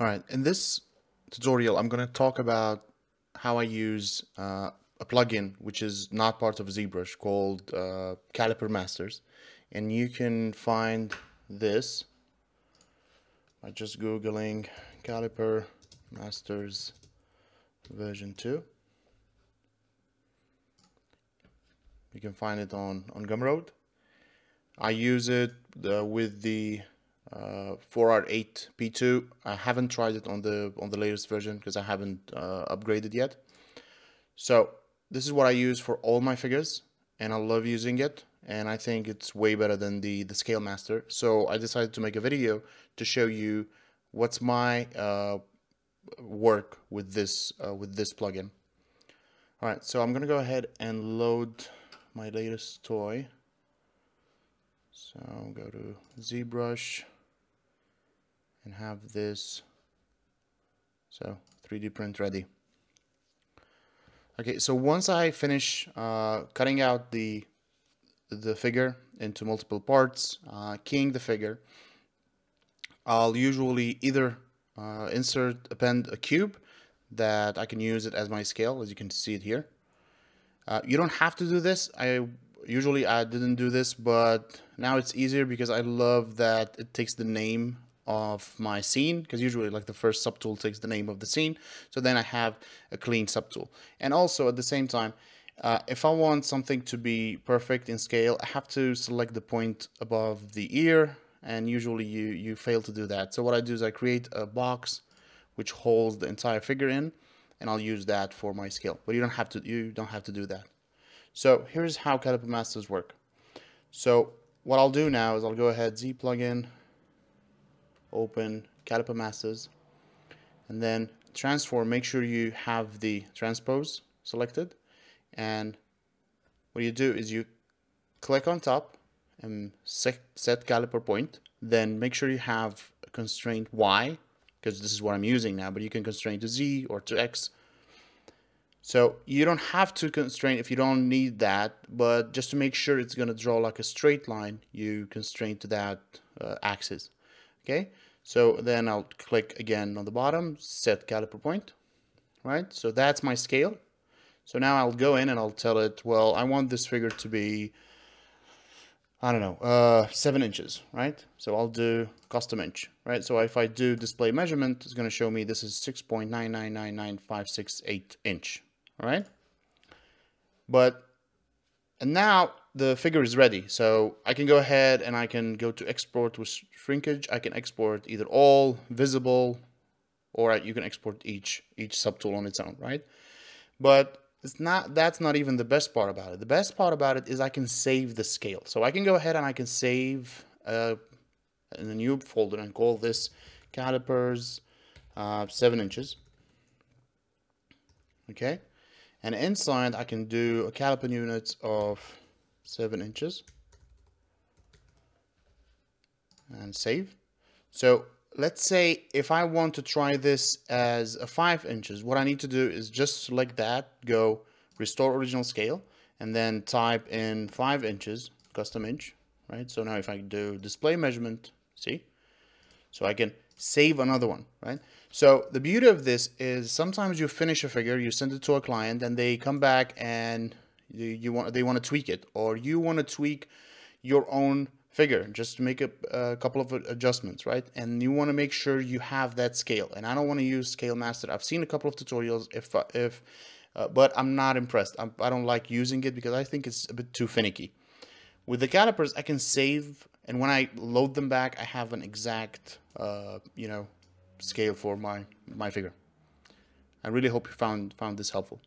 All right, in this tutorial, I'm going to talk about how I use uh, a plugin which is not part of ZBrush called uh, Caliper Masters. And you can find this by just Googling Caliper Masters version 2. You can find it on, on Gumroad. I use it uh, with the uh, 4R8 P2. I haven't tried it on the on the latest version because I haven't uh, upgraded yet. So this is what I use for all my figures and I love using it and I think it's way better than the the Scale Master. So I decided to make a video to show you what's my uh, work with this uh, with this plugin. All right, so I'm gonna go ahead and load my latest toy. So go to ZBrush and have this so 3D print ready. Okay, so once I finish uh, cutting out the the figure into multiple parts, uh, keying the figure, I'll usually either uh, insert append a cube that I can use it as my scale, as you can see it here. Uh, you don't have to do this. I usually I didn't do this, but now it's easier because I love that it takes the name of my scene because usually like the first subtool takes the name of the scene. So then I have a clean subtool. And also at the same time uh, if I want something to be perfect in scale I have to select the point above the ear and usually you you fail to do that. So what I do is I create a box which holds the entire figure in and I'll use that for my scale. But you don't have to you don't have to do that so here's how Caliper Masters work. So what I'll do now is I'll go ahead Z plugin open Caliper Masters and then transform. Make sure you have the transpose selected. And what you do is you click on top and set, set caliper point. Then make sure you have a constraint Y because this is what I'm using now but you can constrain to Z or to X so you don't have to constrain if you don't need that but just to make sure it's going to draw like a straight line you constrain to that uh, axis okay? So then I'll click again on the bottom set caliper point right? So that's my scale. So now I'll go in and I'll tell it well I want this figure to be I don't know uh, seven inches right? So I'll do custom inch right? So if I do display measurement it's going to show me this is 6.9999568 inch all right but and now the figure is ready. So I can go ahead and I can go to export with shrinkage. I can export either all, visible, or you can export each each subtool on its own, right? But it's not that's not even the best part about it. The best part about it is I can save the scale. So I can go ahead and I can save uh, in a new folder and call this calipers uh, 7 inches. Okay. And inside I can do a caliper units of 7 inches and save. So let's say if I want to try this as a 5 inches, what I need to do is just select that, go restore original scale, and then type in 5 inches, custom inch, right? So now if I do display measurement, see? So I can save another one, right? So the beauty of this is sometimes you finish a figure, you send it to a client, and they come back and you, you want they want to tweak it, or you want to tweak your own figure just to make a, a couple of adjustments, right? And you want to make sure you have that scale. And I don't want to use Scale Master. I've seen a couple of tutorials if if uh, but I'm not impressed. I'm, I do not like using it because I think it's a bit too finicky. With the calipers, I can save, and when I load them back, I have an exact, uh, you know, scale for my, my figure. I really hope you found, found this helpful.